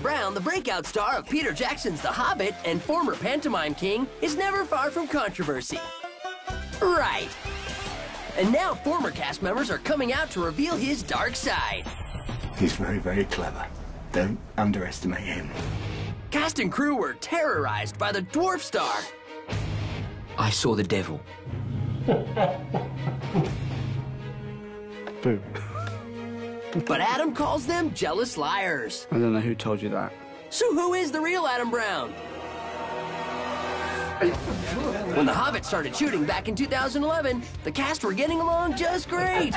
Adam Brown, the breakout star of Peter Jackson's The Hobbit and former pantomime king, is never far from controversy. Right. And now former cast members are coming out to reveal his dark side. He's very, very clever. Don't underestimate him. Cast and crew were terrorized by the dwarf star. I saw the devil. Boo. But Adam calls them jealous liars. I don't know who told you that. So who is the real Adam Brown? When The Hobbit started shooting back in 2011, the cast were getting along just great.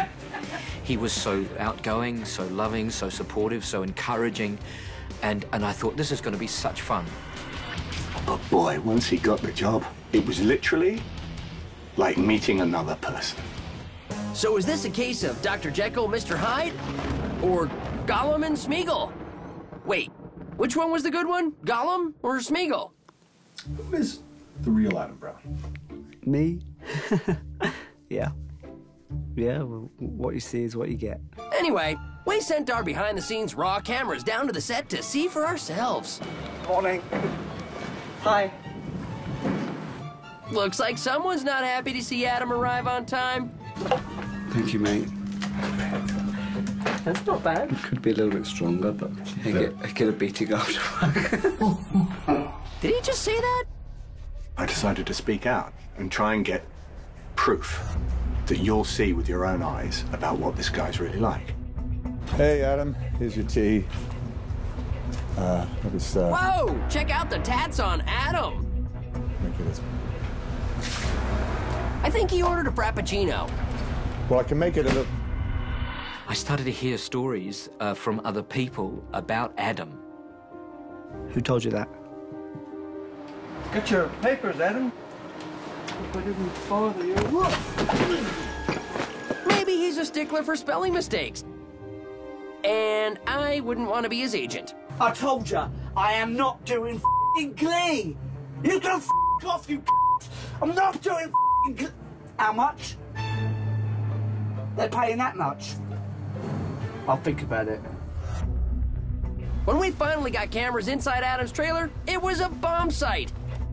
He was so outgoing, so loving, so supportive, so encouraging, and, and I thought this is going to be such fun. But boy, once he got the job, it was literally like meeting another person. So is this a case of Dr. Jekyll, Mr. Hyde? Or Gollum and Smeagol? Wait, which one was the good one? Gollum or Smeagol? Who is the real Adam Brown? Me? yeah. Yeah, well, what you see is what you get. Anyway, we sent our behind the scenes raw cameras down to the set to see for ourselves. Morning. Hi. Looks like someone's not happy to see Adam arrive on time. Thank you, mate. That's not bad. It could be a little bit stronger, but I get, I get a beating after Did he just say that? I decided to speak out and try and get proof that you'll see with your own eyes about what this guy's really like. Hey, Adam. Here's your tea. Uh, it was, uh, Whoa! Check out the tats on Adam. make it as I think he ordered a frappuccino. Well. I can make it a little. I started to hear stories uh, from other people about Adam. Who told you that? Get your papers, Adam. Hope I didn't bother you. Maybe he's a stickler for spelling mistakes. And I wouldn't want to be his agent. I told you, I am not doing f***ing Glee. You can f*** off, you c***. I'm not doing f***ing Glee. How much? They're paying that much. I'll think about it. When we finally got cameras inside Adam's trailer, it was a bomb site.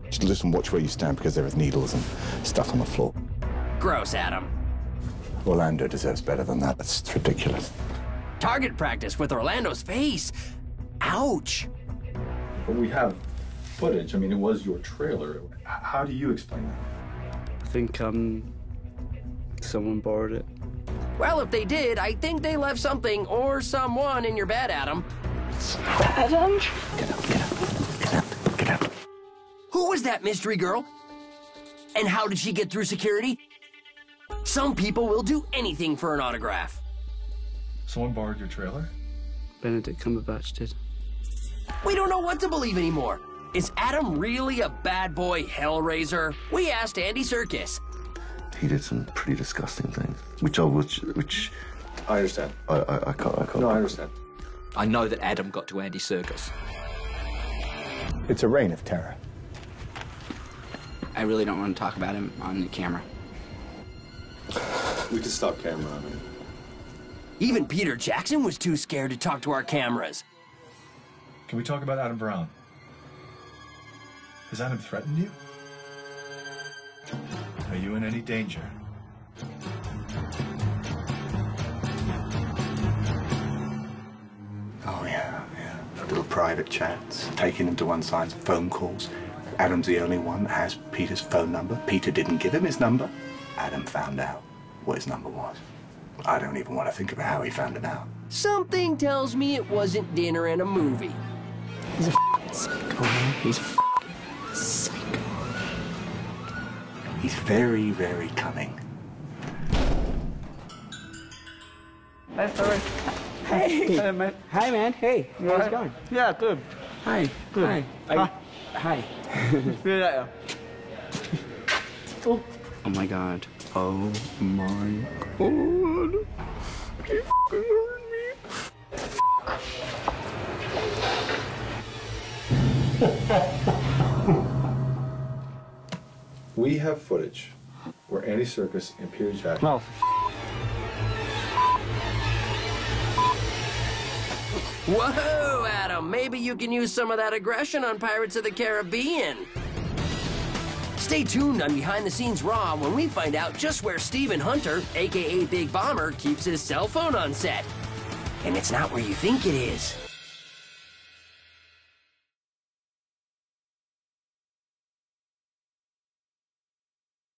Just listen, watch where you stand because there is needles and stuff on the floor. Gross, Adam. Orlando deserves better than that. That's ridiculous. Target practice with Orlando's face. Ouch. But we have footage. I mean, it was your trailer. How do you explain that? I think um, someone borrowed it. Well, if they did, I think they left something or someone in your bed, Adam. Adam? Get up, get up, get up, get up. Who was that mystery girl? And how did she get through security? Some people will do anything for an autograph. Someone borrowed your trailer? Benedict Cumberbatch did. We don't know what to believe anymore. Is Adam really a bad boy hellraiser? We asked Andy Serkis. He did some pretty disgusting things, which I which which I understand. I I, I can't I can't. No, I understand. I know that Adam got to Andy Serkis. It's a reign of terror. I really don't want to talk about him on the camera. We can stop camera on it. Even Peter Jackson was too scared to talk to our cameras. Can we talk about Adam Brown? Has Adam threatened you? Are you in any danger? Oh, yeah, yeah. Little private chats, taking him to one side, phone calls. Adam's the only one that has Peter's phone number. Peter didn't give him his number. Adam found out what his number was. I don't even want to think about how he found it out. Something tells me it wasn't dinner and a movie. He's a psycho, man. He's a He's very, very cunning. Hey, sorry. Hey. Hey, man. Hi, man. Hey. How's all it right? going? Yeah, good. Hi. Good. Hi. Hi. I- Hi. See you later. Oh. oh my god. Oh my god. He f***ing hurt me. We have footage where Andy Serkis and Peter Jackson. No. Whoa, Adam, maybe you can use some of that aggression on Pirates of the Caribbean. Stay tuned on Behind the Scenes Raw when we find out just where Stephen Hunter, aka Big Bombur, keeps his cell phone on set. And it's not where you think it is.